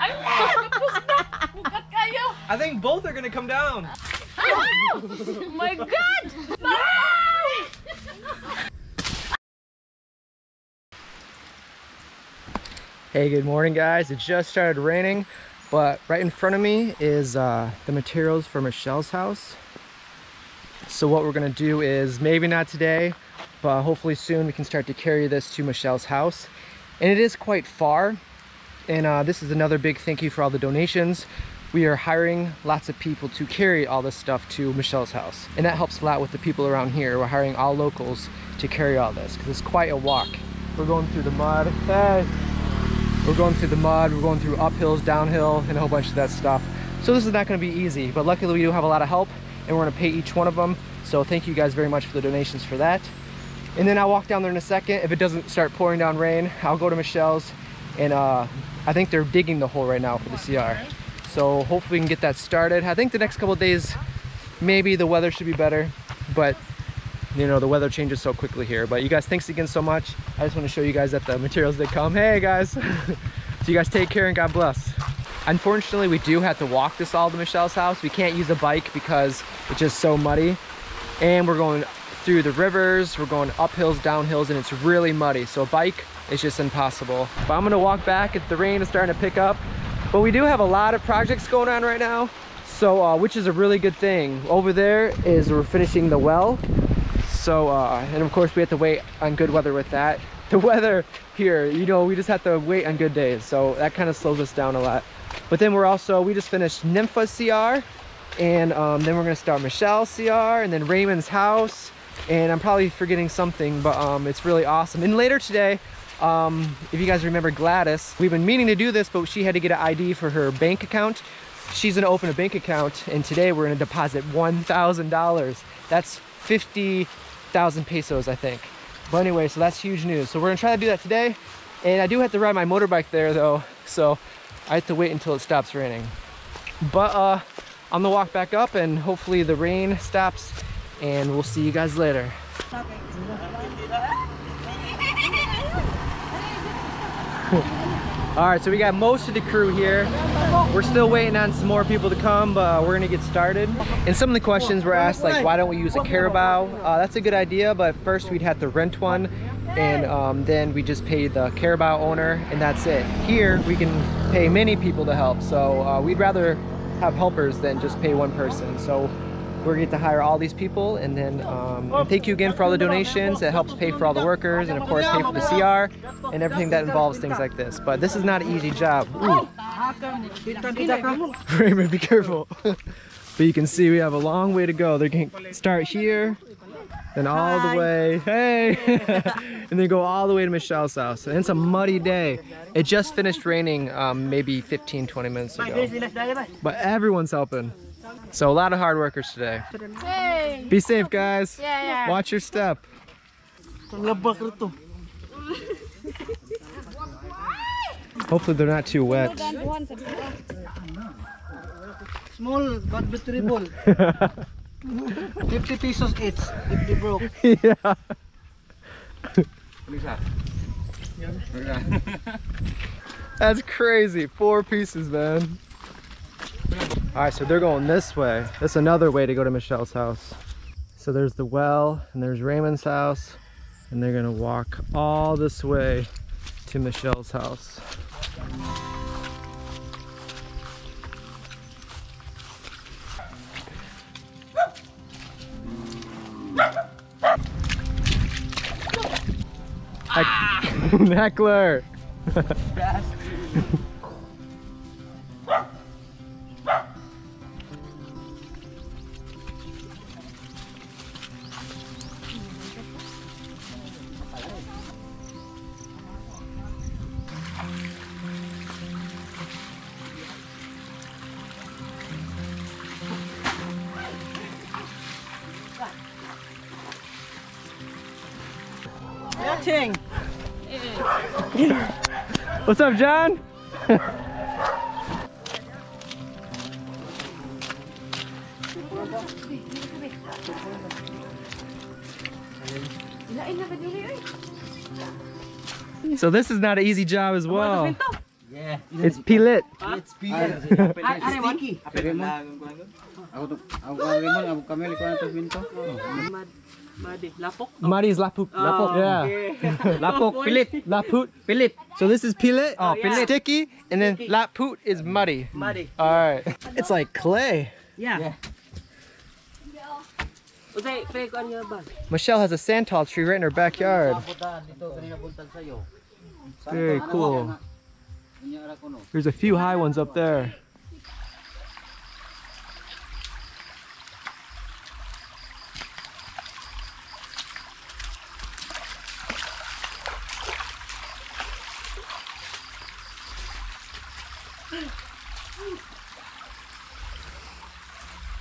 Ay, tapos na. Bukat kayo. I think both are gonna come down. Oh my God! Hey, good morning guys. It just started raining, but right in front of me is uh, the materials for Michelle's house. So what we're gonna do is, maybe not today, but hopefully soon we can start to carry this to Michelle's house. And it is quite far. And uh, this is another big thank you for all the donations. We are hiring lots of people to carry all this stuff to Michelle's house. And that helps a lot with the people around here. We're hiring all locals to carry all this because it's quite a walk. We're going through the mud. Hey. We're going through the mud, we're going through uphills, downhill, and a whole bunch of that stuff. So this is not gonna be easy, but luckily we do have a lot of help and we're gonna pay each one of them. So thank you guys very much for the donations for that. And then I'll walk down there in a second. If it doesn't start pouring down rain, I'll go to Michelle's and uh, I think they're digging the hole right now for the CR. So hopefully we can get that started. I think the next couple days, maybe the weather should be better, but you know, the weather changes so quickly here. But you guys, thanks again so much. I just want to show you guys that the materials did come. Hey guys. so you guys take care and God bless. Unfortunately, we do have to walk this all to Michelle's house. We can't use a bike because it's just so muddy. And we're going through the rivers, we're going up hills, down hills, and it's really muddy. So a bike is just impossible. But I'm gonna walk back if the rain is starting to pick up. But we do have a lot of projects going on right now. So, uh, which is a really good thing. Over there is we're finishing the well. So, uh, and of course we have to wait on good weather with that. The weather here, you know, we just have to wait on good days. So that kind of slows us down a lot. But then we're also, we just finished Nympha CR and um, then we're gonna start Michelle CR and then Raymond's house. And I'm probably forgetting something, but um, it's really awesome. And later today, um, if you guys remember Gladys, we've been meaning to do this, but she had to get an ID for her bank account. She's gonna open a bank account and today we're gonna deposit $1,000. That's 50,000 pesos, I think. But anyway, so that's huge news. So we're gonna try to do that today. And I do have to ride my motorbike there though, so I have to wait until it stops raining. But uh, I'm gonna walk back up and hopefully the rain stops and we'll see you guys later. All right, so we got most of the crew here. We're still waiting on some more people to come, but uh, we're gonna get started. And some of the questions were asked, like, why don't we use a carabao? Uh, that's a good idea, but first we'd have to rent one, and um, then we just pay the carabao owner, and that's it. Here, we can pay many people to help, so uh, we'd rather have helpers than just pay one person. So we're going to hire all these people, and then um, and thank you again for all the donations. It helps pay for all the workers, and of course pay for the CR and everything that involves things like this. But this is not an easy job. Ooh. Raymond, be careful. but you can see we have a long way to go. They're going to start here, then all the way, hey, and then go all the way to Michelle's house. And it's a muddy day. It just finished raining um, maybe 15, 20 minutes ago. But everyone's helping. So a lot of hard workers today. Hey! Be safe, guys. Yeah, yeah. Watch your step. Hopefully they're not too wet. Small but bearable. 50 pesos each if they broke. yeah. That's crazy. Four pieces, man. All right, so they're going this way. That's another way to go to Michelle's house. So there's the well and there's Raymond's house and they're gonna walk all this way to Michelle's house. Ah! Heckler! Yachting! What's up, John? So this is not an easy job as well. Yeah. It's pilit. It's pilit. Are maki. Ako to. Ako limon, ako kamel ko na minto. Madi, lapok. Oh. Mari is lapuk. Oh, lapok. Yeah. Lapok, pilit. Laput. Pilit. So this is pilit. Oh, oh pilit. Sticky. And then laput is muddy. Muddy. All right. It's like clay. Yeah. Usay, pe ko niya ba? Michelle has a santol tree right in her backyard. Dito kanina buntag sayo. Very cool. There's a few high ones up there.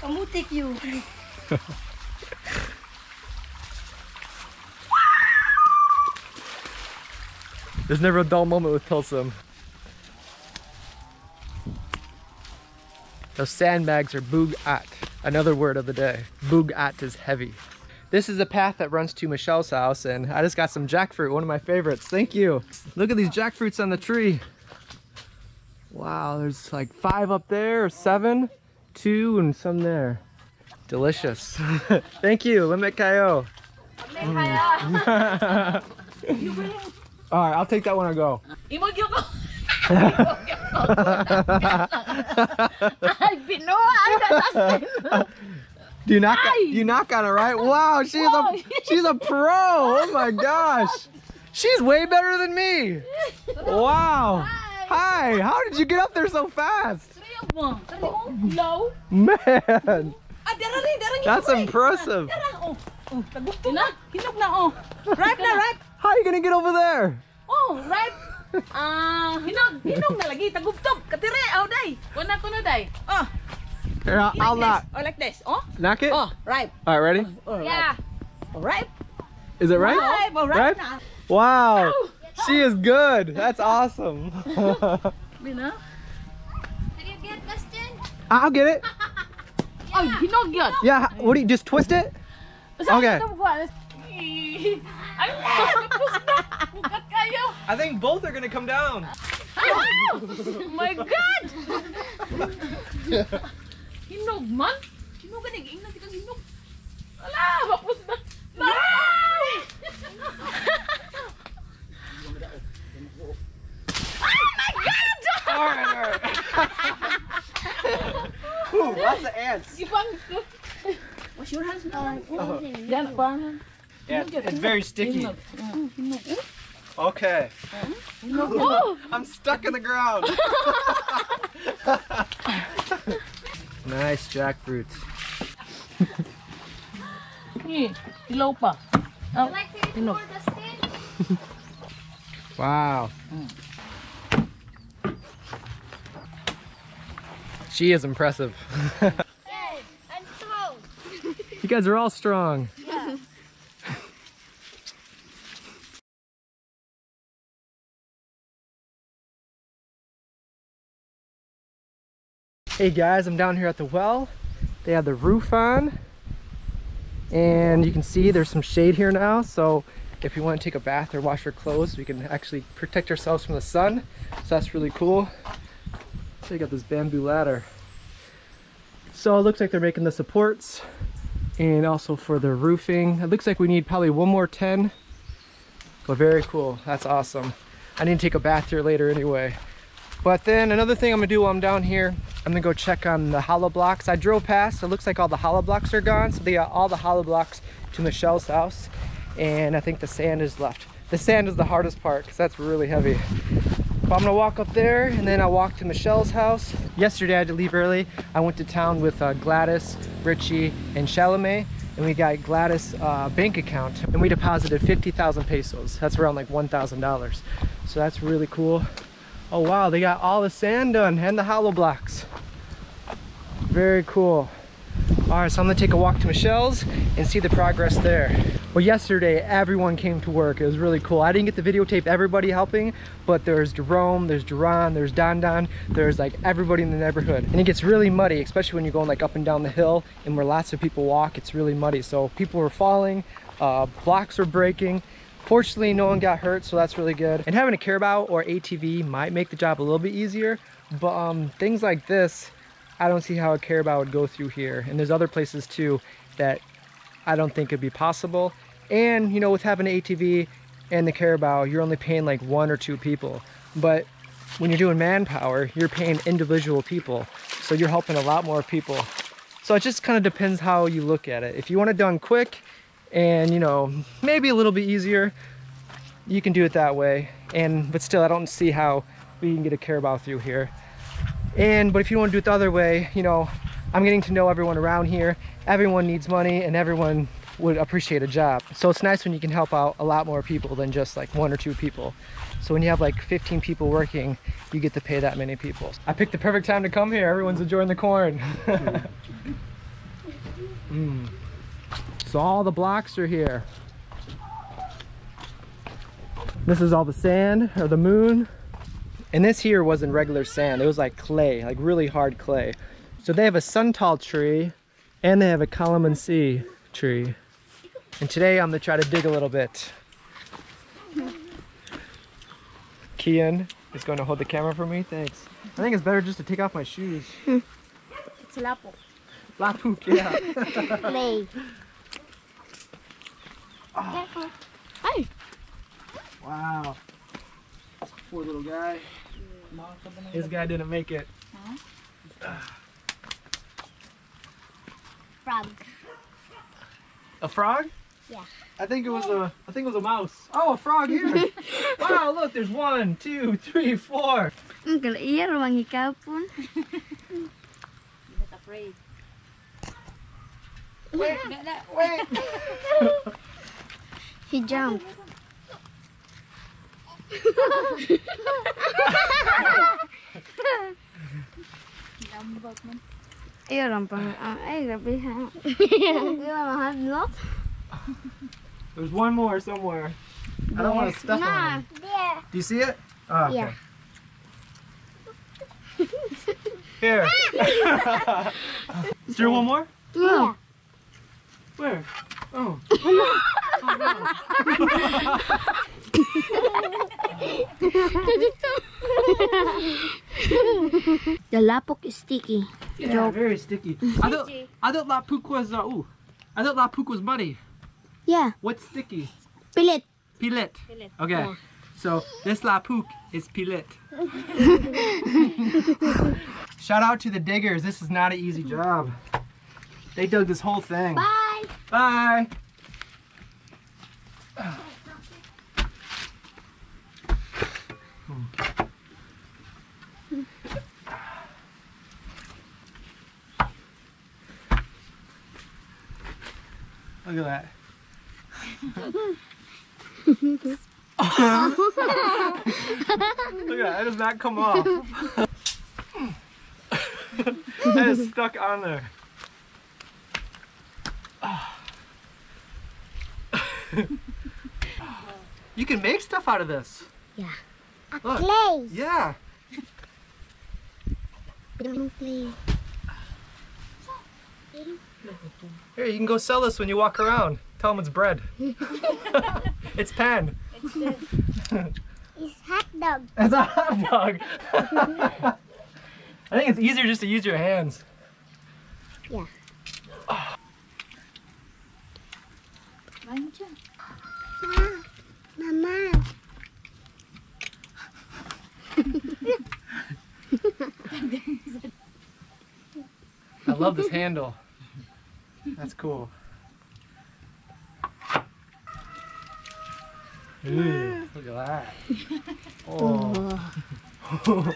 Kamutik you. There's never a dull moment with Pilsum. Those sandbags are boog-at. Another word of the day. Boog-at is heavy. This is a path that runs to Michelle's house and I just got some jackfruit, one of my favorites. Thank you. Look at these jackfruits on the tree. Wow, there's like five up there, or seven, two, and some there. Delicious. Thank you, Limit Kayo. All right, I'll take that one and go. Imog yung ko. Ay, binuha ay natas. Do you knock? Ay! You knock on it, right? Wow, she's a she's a pro. Oh my gosh, she's way better than me. Wow. Hi. How did you get up there so fast, Sa'yo mo. Sa'yo mo. Low. man? Ah, dara rin, dara rin. That's impressive. Dara, tagupto na. Hinog na. Ripe na, ripe. How are you gonna get over there? Oh, ripe. Ah, hinog. Hinog na lagi. Taguptog. Katire, oh, day. Kuna, kuna, day. Oh, Here, I'll, I'll like knock. this. Oh, like this. Oh, Knock it. oh, ripe. All right, ready? Oh. Yeah. Oh, ripe. Is it right? Ripe, oh, ripe Ripe? na. Wow. She is good. That's awesome. Bina. Did you get Dustin? I'll get it. Oh, hinog yun. Yeah. What do you just twist it? Okay. Ay, tapos na. Bukat kayo. I think both are gonna come down. Oh my God! Hinog man? Hinog ganing ingnan kita hinog. Ala, mapus na. No! All right, all right. Ooh, lots of ants. Ibang ko. Wash your hands now. Yan, parang. Yeah, it's very sticky. Hinog. Mm, Hinog. Okay. Oh! I'm stuck in the ground. nice jackfruits. Eh, Ilaw pa. Oh, You like to eat Hinog. more Dustin? Wow. She is impressive. Good. I'm strong. you guys are all strong. Yeah. Hey guys, I'm down here at the well. They have the roof on. And you can see there's some shade here now. So if you want to take a bath or wash your clothes, we can actually protect ourselves from the sun. So that's really cool. So you got this bamboo ladder. So it looks like they're making the supports and also for the roofing. It looks like we need probably one more 10. But very cool. That's awesome. I need to take a bath here later anyway. But then another thing I'm gonna do while I'm down here, I'm gonna go check on the hollow blocks. I drove past, it looks like all the hollow blocks are gone. So they got all the hollow blocks to Michelle's house. And I think the sand is left. The sand is the hardest part because that's really heavy. But I'm gonna walk up there and then I'll walk to Michelle's house. Yesterday I had to leave early. I went to town with uh, Gladys, Richie, and Chalamet. And we got Gladys' uh, bank account and we deposited 50,000 pesos. That's around like $1,000. So that's really cool. Oh wow, they got all the sand done and the hollow blocks. Very cool. All right, so I'm gonna take a walk to Michelle's and see the progress there. Well, yesterday everyone came to work. It was really cool. I didn't get the videotape everybody helping, but there's Jerome, there's Duran, there's Don Don, there's like everybody in the neighborhood. And it gets really muddy, especially when you're going like up and down the hill and where lots of people walk, it's really muddy. So people were falling, uh, blocks were breaking, Fortunately, no one got hurt, so that's really good. And having a Carabao or ATV might make the job a little bit easier, but um, things like this, I don't see how a Carabao would go through here. And there's other places too that I don't think it'd be possible. And you know, with having an ATV and the Carabao, you're only paying like one or two people. But when you're doing manpower, you're paying individual people. So you're helping a lot more people. So it just kind of depends how you look at it. If you want it done quick and you know, maybe a little bit easier, you can do it that way. And but still I don't see how we can get a Carabao through here. And but if you want to do it the other way, you know, I'm getting to know everyone around here. Everyone needs money and everyone would appreciate a job. So it's nice when you can help out a lot more people than just like one or two people. So when you have like 15 people working, you get to pay that many people. I picked the perfect time to come here. Everyone's enjoying the corn. Mm. So all the blocks are here. This is all the sand or the moon. And this here wasn't regular sand. It was like clay, like really hard clay. So they have a santol tree and they have a calamansi tree. And today I'm gonna try to dig a little bit. Kian is going to hold the camera for me. Thanks. I think it's better just to take off my shoes. It's lapo. Lapuk, yeah. Play. Careful. Ah. Ay! Wow. Poor little guy. This guy didn't make it. Frog. A frog? Yeah. I think it was a I think it was a mouse. Oh, a frog here. wow, look, there's one, two, three, four. Ang kalaiyar, mangikapon. Not afraid. Wait, wait. He jumped. Lambot man. Ayaw lang pang, ah, ay, grabe ha. Hindi mo mahadlok. There's one more somewhere. I don't want to step on it. There. Do you see it? Oh, okay. Yeah. Here. Is there one more? Yeah. Where? Oh. The lapok is sticky. Yeah, very sticky. I thought I thought lapuk was uh, ooh. I thought lapuk was muddy. Yeah, What's sticky? pilit. Pilit. Pilit. Okay. Yeah. So this lapuk is pilit. Shout out to the diggers. This is not an easy job. They dug this whole thing. Bye. Bye. Look at that. Look at that. That does not come off. that is stuck on there. You can make stuff out of this. Yeah. Look. Play. Yeah. Play. Here, you can go sell this when you walk around. Tell them it's bread. it's pan. It's hot dog. It's a hot dog. I think it's easier just to use your hands. Yeah. Main dyan. Mama. I love this handle. That's cool. Ooh, look at that. Oh.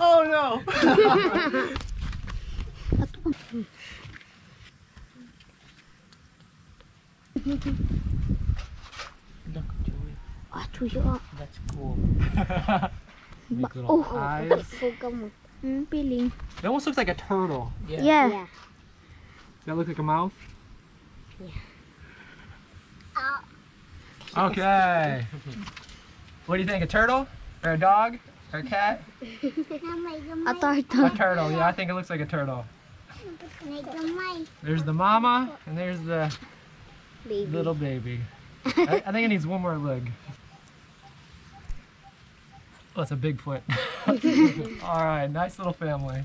oh no! Look, Joey, Ah, tuyo. that's cool. Ba- little oh, eyes. kamu. Hmm, piling. It almost looks like a turtle. Yeah. Does that looks like a mouth? Yeah. Okay. What do you think? A turtle? Or a dog? Or a cat? A turtle. A turtle. turtle. Yeah, I think it looks like a turtle. There's the mama, and there's the Baby. little baby. I, I think it needs one more leg. Oh, it's a Bigfoot. All right, nice little family.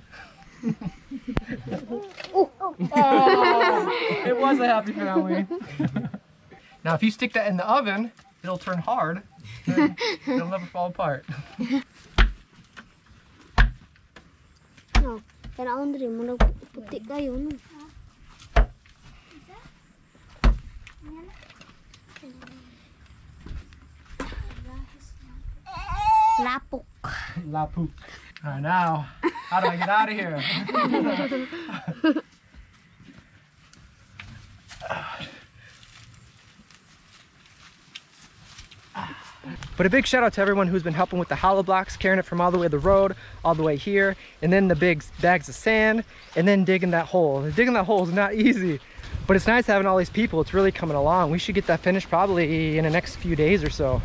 oh, it was a happy family. now, if you stick that in the oven, it'll turn hard. and It'll never fall apart. No. Kaya Andre mo na puti kayo no. Lapok. La poop. All right, now, how do I get out of here? But a big shout out to everyone who's been helping with the hollow blocks, carrying it from all the way to the road, all the way here, and then the big bags of sand, and then digging that hole. Digging that hole is not easy, but it's nice having all these people. It's really coming along. We should get that finished probably in the next few days or so.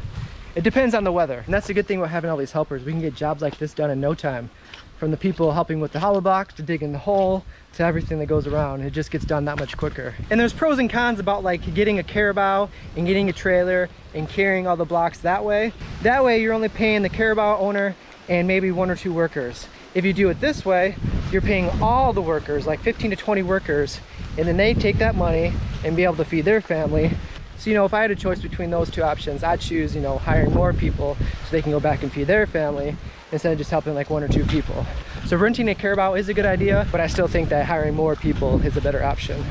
It depends on the weather. And that's the good thing about having all these helpers. We can get jobs like this done in no time. From the people helping with the hollow block to digging the hole to everything that goes around. It just gets done that much quicker. And there's pros and cons about like getting a carabao and getting a trailer and carrying all the blocks that way. That way you're only paying the carabao owner and maybe one or two workers. If you do it this way, you're paying all the workers, like 15 to 20 workers, and then they take that money and be able to feed their family. So, you know, if I had a choice between those two options, I'd choose, you know, hiring more people so they can go back and feed their family instead of just helping like one or two people. So renting a carabao is a good idea, but I still think that hiring more people is a better option.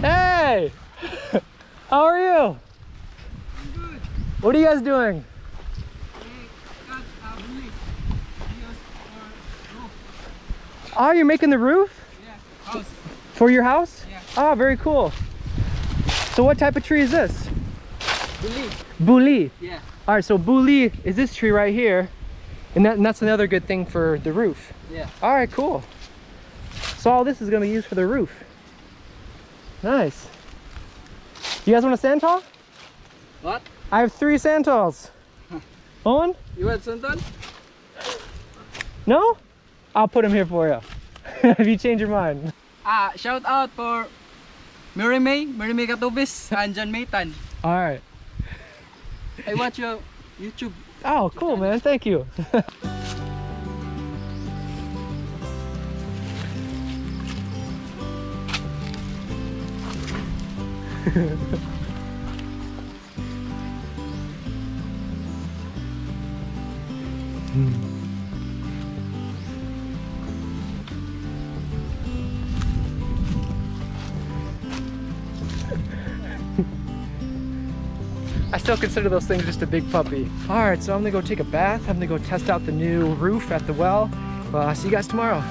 Hey! How are you? What are you guys doing? Oh, you're making the roof? Yeah, House. For your house? Yeah. Oh, very cool. So what type of tree is this? Believe. Buli. Yeah. All right, so buli is this tree right here. And, that, and that's another good thing for the roof. Yeah. All right, cool. So all this is gonna be used for the roof. Nice. You guys want a sandal? What? I have three sandals. Owen? You want something? No? I'll put them here for you. if you change your mind. Ah, shout out for Mary May, Mary May Katubis, and John Maytan. All right. I watch your YouTube. Oh, cool, man. Thank you. I hmm. Still consider those things just a big puppy. All right, so I'm gonna go take a bath. I'm gonna go test out the new roof at the well. I'll see you guys tomorrow.